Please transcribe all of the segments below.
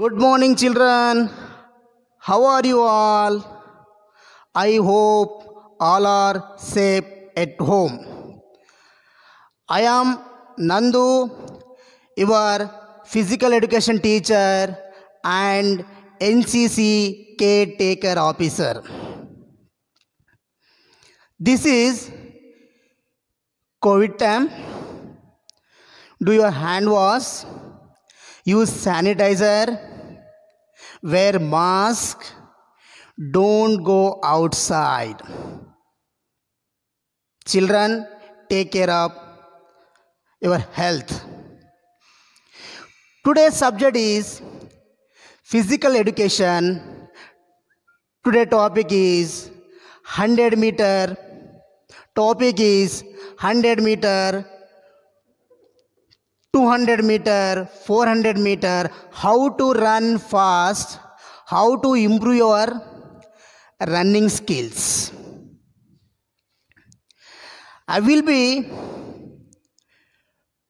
Good morning, children. How are you all? I hope all are safe at home. I am Nandu, your physical education teacher and NCC caretaker officer. This is COVID time. Do your hand wash, use sanitizer, wear mask, don't go outside. Children, take care of your health. Today's subject is physical education. Today topic is 100 meter. Topic is 100 meter, 200 meter, 400 meter, how to run fast, how to improve your running skills. I will be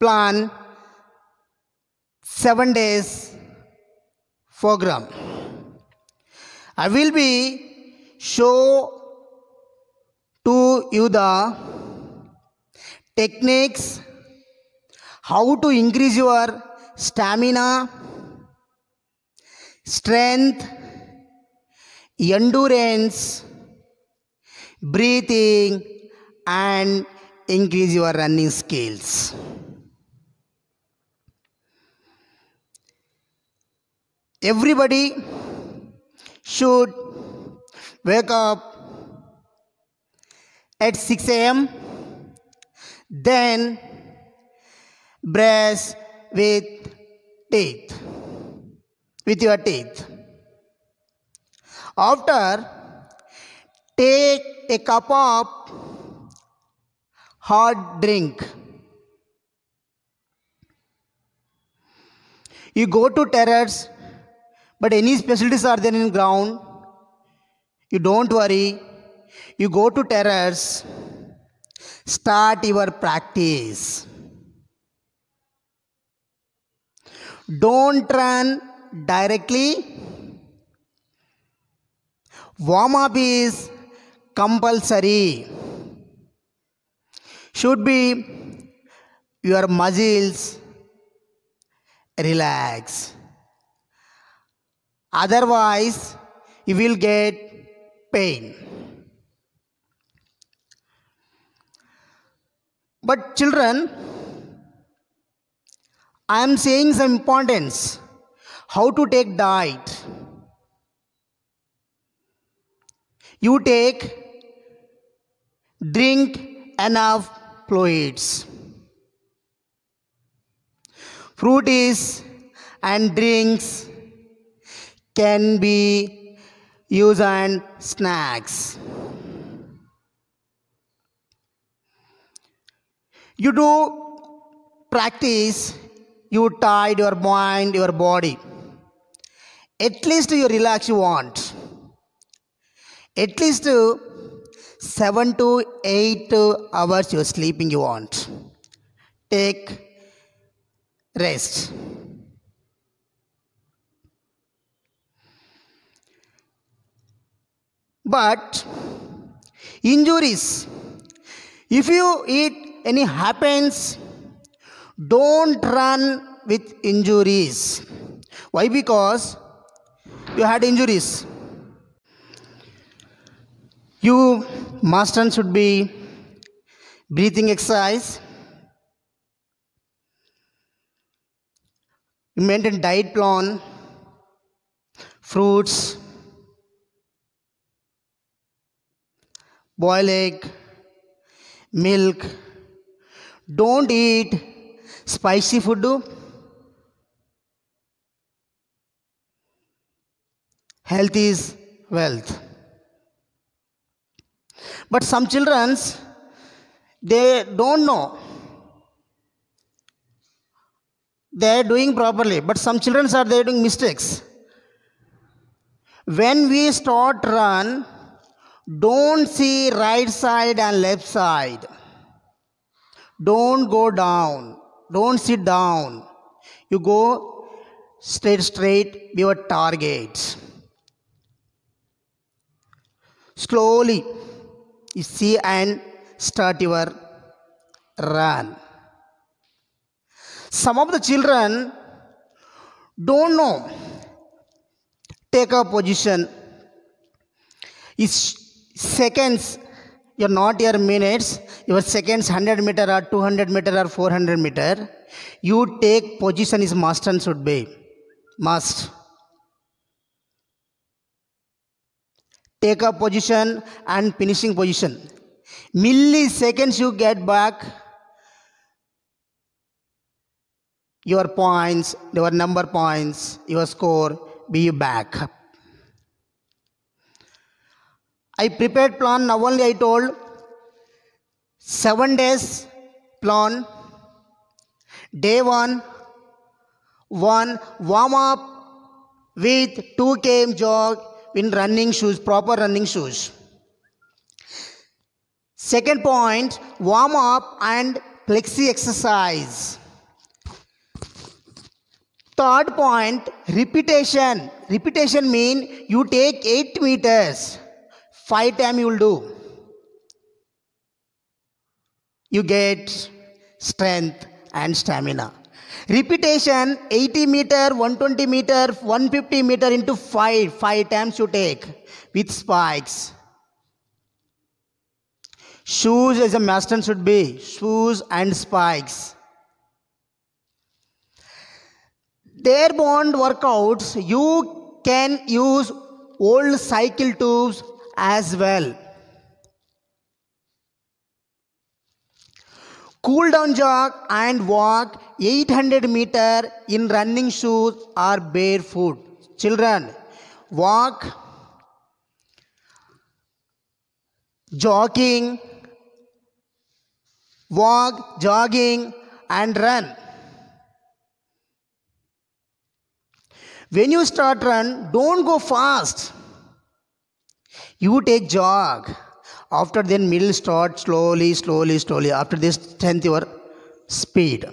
plan 7 days program. I will be show to you the techniques how to increase your stamina, strength, endurance, breathing, and increase your running skills. Everybody should wake up at 6 a.m. Then brush with teeth. With your teeth. After take a cup of hot drink. You go to terrace but any specialties are there in ground. You don't worry. You go to terrace start your practice don't run directly. Warm up is compulsory. Should be your muscles relax. Otherwise you will get pain. But children I am saying some importance how to take diet. You take drink enough fluids. Fruits and drinks can be used and snacks. You do practice you tied your mind, your body. At least you relax you want. At least seven to eight hours you're sleeping you want. Take rest. But injuries, if you eat any happens, don't run with injuries. Why? Because you had injuries. You must and should be breathing exercise. You maintain diet plan, fruits, boiled egg, milk. Don't eat spicy food? Health is wealth. But some childrens they don't know. They are doing properly but some children are they doing mistakes. When we start run don't see right side and left side. Don't go down don't sit down you go straight straight your target. Slowly you see and start your run. Some of the children don't know. Take a position. Is seconds, you're not your minutes, your seconds 100 meter or 200 meter or 400 meter. You take position is must and should be. Must. Take a position and finishing position. Milliseconds you get back your points, your number points, your score be back. I prepared plan now only I told seven days plan. Day one, one warm up with 2 km jog in running shoes, proper running shoes. Second point, warm up and flexi exercise. Third point, repetition. Repetition mean you take 8 meters. 5 time you will do. You get strength and stamina. Repetition 80 meter, 120 meter, 150 meter into 5. 5 times you take with spikes. Shoes as a master should be shoes and spikes. Theraband workouts, you can use old cycle tubes as well. Cool down jog and walk 800 meter in running shoes or barefoot. Children, walk, jogging, walk, jogging and run. When you start run, don't go fast. You take jog. After then middle start slowly, slowly, slowly. After this tenth your speed.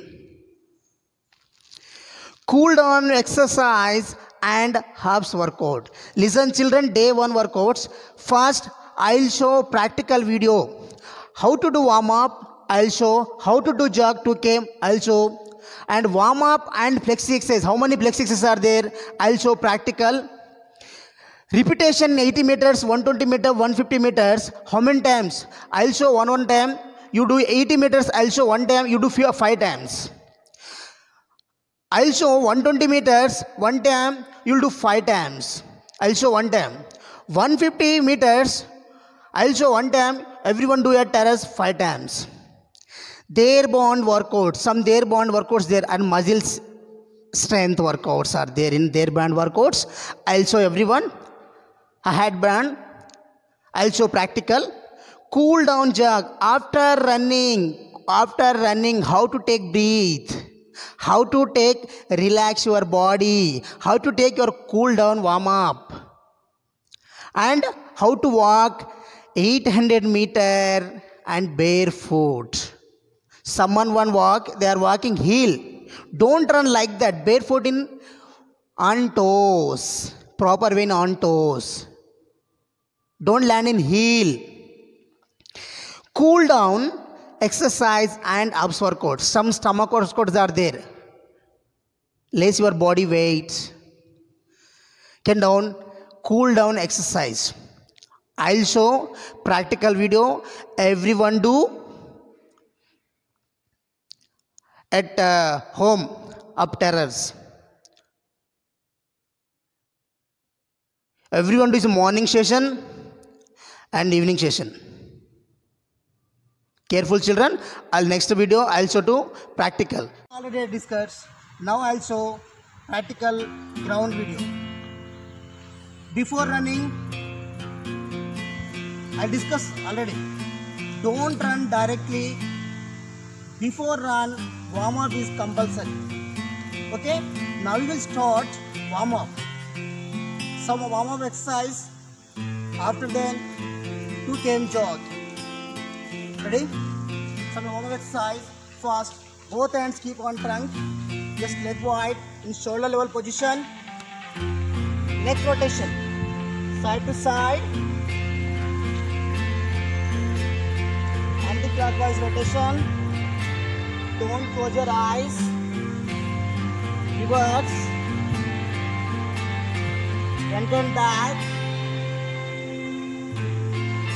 Cool down exercise and abs workout. Listen children, day one workouts. First, I'll show practical video. How to do warm up, I'll show. How to do jog 2K, I'll show. And warm up and flexi exercise. How many flexi exercises are there? I'll show practical. Repetition 80 meters, 120 meters, 150 meters. How many times? I'll show one one time. You do 80 meters, I'll show one time. You do few five times. I'll show 120 meters, one time. You'll do five times. I'll show one time. 150 meters, I'll show one time. Everyone do at terrace five times. Theraband workouts, some Theraband workouts there and muscles strength workouts are there in Theraband workouts. I'll show everyone a headband. I'll practical. Cool down jog after running. After running, how to take breathe. How to take relax your body. How to take your cool down warm up. And how to walk 800 meter and barefoot. Someone one walk, they are walking heel. Don't run like that. Barefoot in on toes. Proper way on toes. Don't land in heel. Cool down, exercise and abs workouts. Some stomach workouts are there. Lace your body weight. Can down, cool down exercise. I'll show practical video. Everyone do at uh, home up terrace. Everyone does morning session and evening session. Careful children. I'll next video I'll show to practical. Already discussed. Now also practical ground video. Before running, I discussed already. Don't run directly. Before run, warm up is compulsory. Okay. Now we will start warm up. Some warm up exercise. After then, 2 km jog. Ready? Some up exercise. Fast. Both hands keep on trunk. just leg wide in shoulder level position. Neck rotation, side to side. Anti-clockwise rotation. Don't close your eyes. Reverse. Front and back.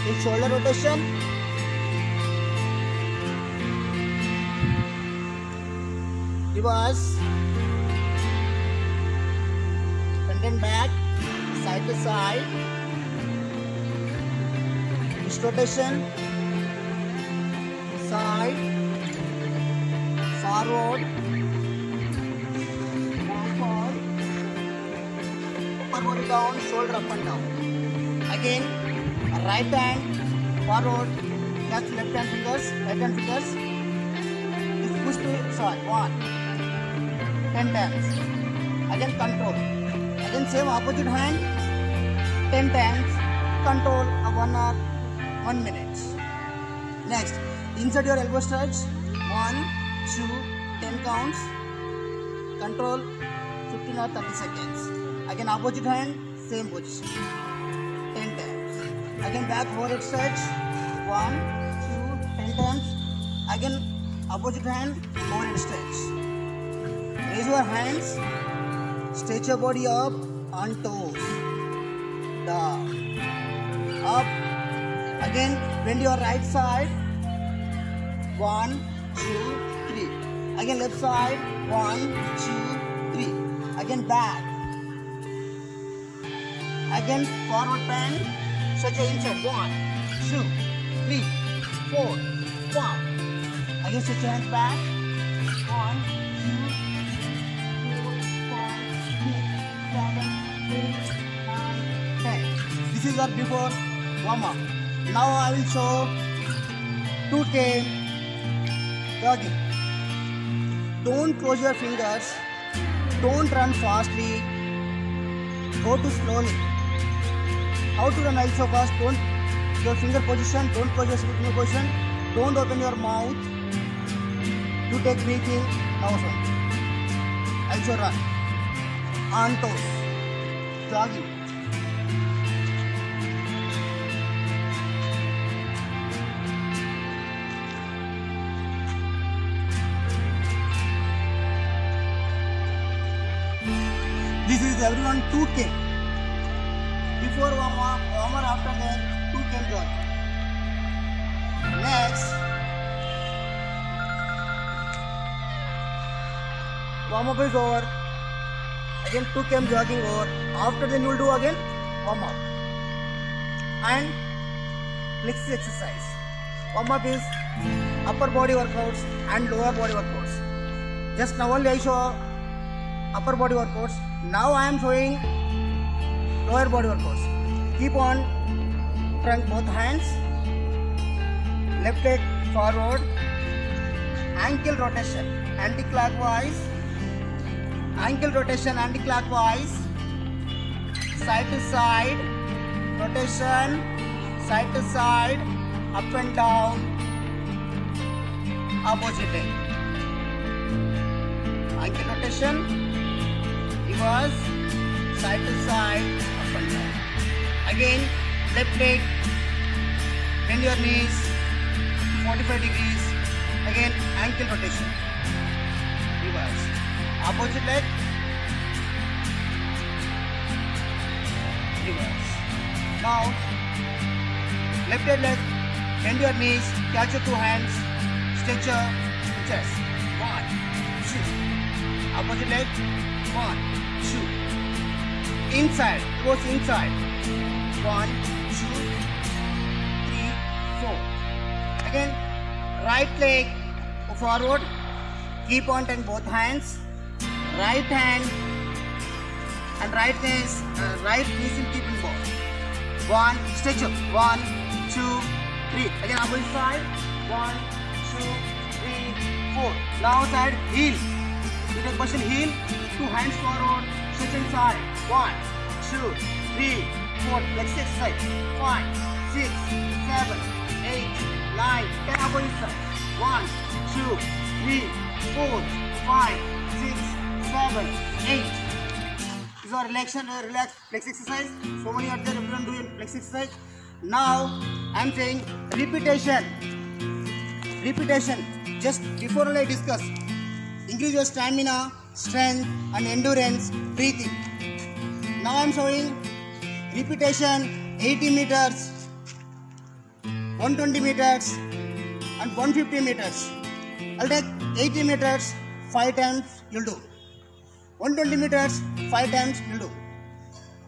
In shoulder rotation. reverse front and back side to side. Wrist rotation. Side. Forward down shoulder up and down. Again right hand forward catch left hand fingers right hand fingers push to sorry one 10 times. Again control. Again same opposite hand 10 times. Control a 1 hour 1 minute. Next, insert your elbow stretch. 1, 2, 10 counts. Control 15 or 30 seconds. Again opposite hand, same position. 10 times. Again back forward stretch. 1, 2, 10 times. Again opposite hand, forward stretch. Raise your hands. Stretch your body up on toes. Down. Up. Again, bend your right side. One, two, three. Again, left side. One, two, three. Again, back. Again, forward bend. Stretch your inside. One, two, three, four, five. Again, stretch your hands back. One, two, this is our before warm up. Now I will show 2K jogging. Don't close your fingers. Don't run fastly. Go too slowly. How to run also fast? Don't your finger position. Don't finger position. Don't open your mouth. You take breathing. Now so. Also run on toes, jogging. This is everyone 2K. Before warm up, warm up after that 2K jog. Next, warm up is over. Again 2 km jogging over. After then you will do again warm up. And next exercise. Warm up is upper body workouts and lower body workouts. Just now only i show upper body workouts. Now i am showing lower body workouts keep on front both hands. Left leg forward. Ankle rotation. Anti-clockwise. Ankle rotation anti-clockwise. Side to side. Rotation. Side to side. Up and down. Opposite leg. Ankle rotation. Reverse. Side to side again left leg bend your knees 45 degrees. Again ankle rotation. Reverse. Opposite leg. Reverse. Now left leg bend your knees catch your two hands stretch your chest. One two. Opposite leg. One inside goes inside one two three four again right leg forward keep on turning both hands right hand and right knees, uh, right knees in keeping both. One, stretch up. One, two, three. Again, opposite side. One, two, three, four. Now side, heel. You take heel. Two hands forward. Stretch inside. One, two, three, four. Next exercise. Five, six, seven, eight, nine. Ten. Opposite side. One, two, three, four, five, six, seven, eight. This is our relaxation, uh, relax, flex exercise. So many are there, everyone doing flex exercise. Now, I am saying repetition. Repetition. Just before I discuss, increase your stamina, strength, and endurance, breathing. Now I am showing repetition 80 meters, 120 meters, and 150 meters. I'll take 80 meters, 5 times you'll do. 120 meters, 5 times you'll do.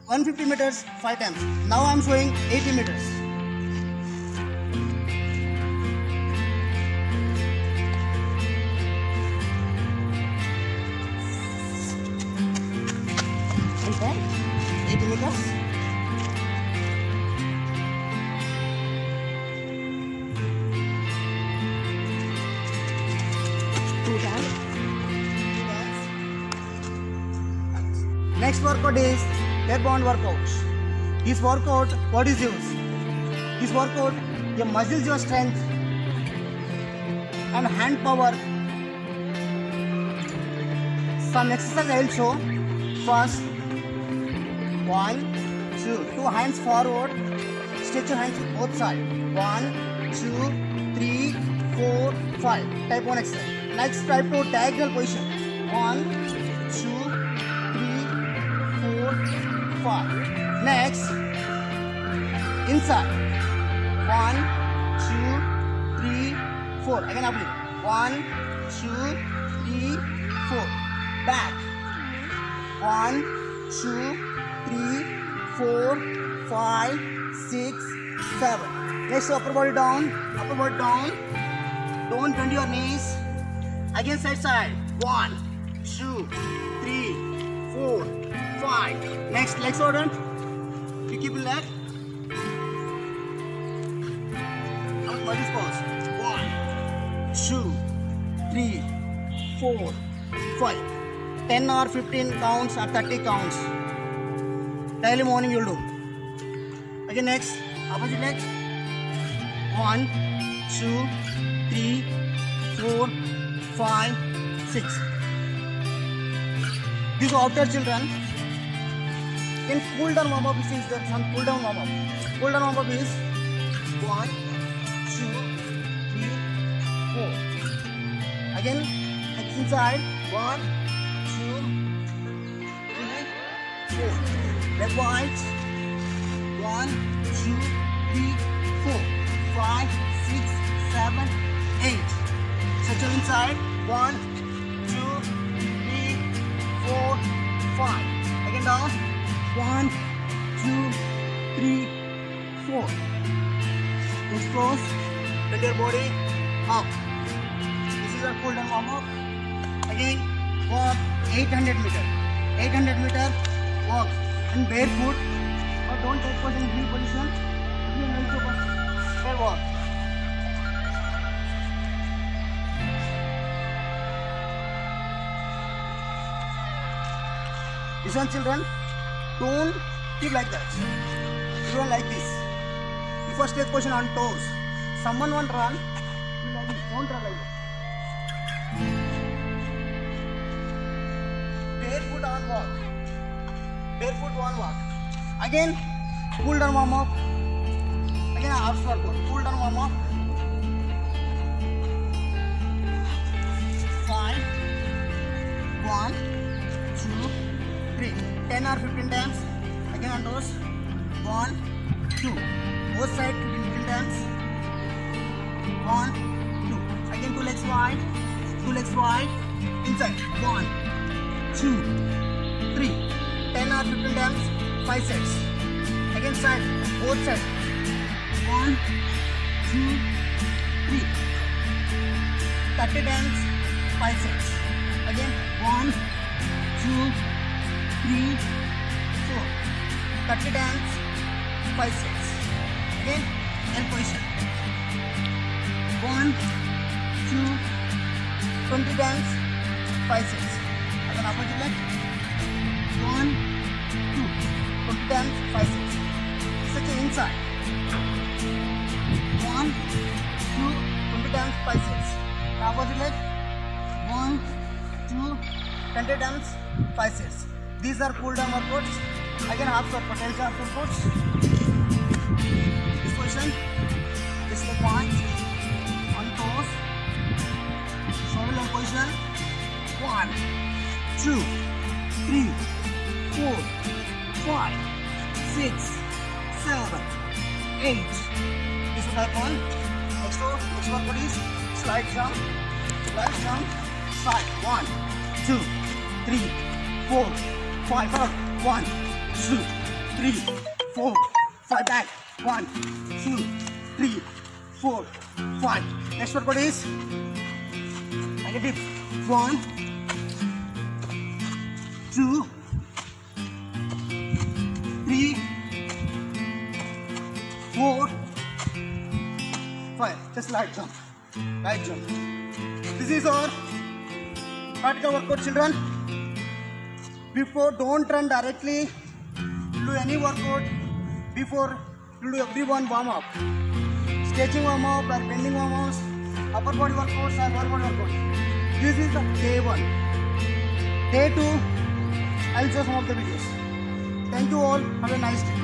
150 meters, 5 times. Now I'm showing 80 meters. Next workout is airborne workout. This workout, what is use? This workout, your muscles your strength and hand power. Some exercise I will show. First, one, two, two hands forward. Stretch your hands to both sides. One, two, three, four, five. Type one exercise. Next, type to diagonal position. One, Inside. One, two, three, four. Again, oblique. One, two, three, four. Back. One, two, three, four, five, six, seven. Next, upper body down. Upper body down. Don't bend your knees. Again, side side. One, two, three, four, five. Next, legs order. You keep it leg. Now, body pose. One, two, three, four, five. 10 or 15 counts or 30 counts. Daily morning you'll do. Again, next, opposite leg. One, two, three, four, five, six. These are after children. Then cool down warm up is there some cool down warm up. Cool down warm up is one, two, three, four. Again, legs inside. One, two, three, four. Leg wide. One, two, three, four, five, six, seven, eight. Settle inside. One, two, three, four, five. Again down. One, two, three, four. Pose. Bend your body up. This is our cool down warm up. Again, walk 800 meter. 800 meter walk and barefoot. Or don't take position in position. Again, also walk. Listen children, don't keep like that. Don't like this. You first take position on toes. Someone want run. Like this. Don't run like that. Barefoot on walk. Barefoot on walk. Again, cool down warm up. Again, half workout. Cool down warm up. Five, one, 10 or 15 times again on those. 1 2 both side 15 times. 1 2 again two legs wide two legs wide. Inside. 1 2 3 10 or 15 times. 5 sets again side. Both side 1 2 3 30 times. 5 sets again. 1 2 two, three, four. Thirty times. Five sets. Again. L position. One, two, twenty times. Five sets. Again opposite leg. One, two, twenty times. Five sets. Such an inside. One, two, twenty times. Five sets. Now opposite leg. One, two, twenty times. Five. These are cool down workouts. Again, for tail jump workouts. This position, this leg point, on toes, shoulder position. One, two, three, four, five, six, seven, eight. This is that one. Next one, next is slide jump, slide jump, side. One, two, three, four, five. Up. One, two, three, four, five. Back. One, two, three, four, five. Next workout is negative. One, two, three, four, five. Just light jump. Light jump. This is our practical workout, children. Before, don't run directly. Do any workout. Before, you do everyone warm up. Stretching warm up or bending warm ups, upper body workouts or lower body workouts. This is the day one. Day two, I'll show some of the videos. Thank you all. Have a nice day.